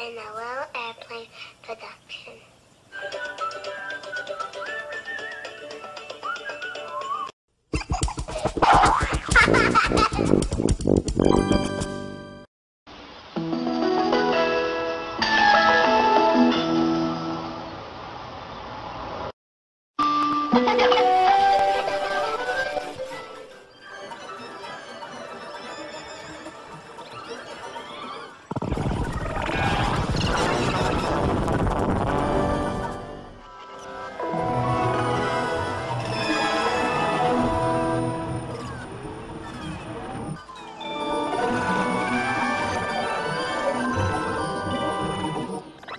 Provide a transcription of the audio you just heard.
been a little airplane production.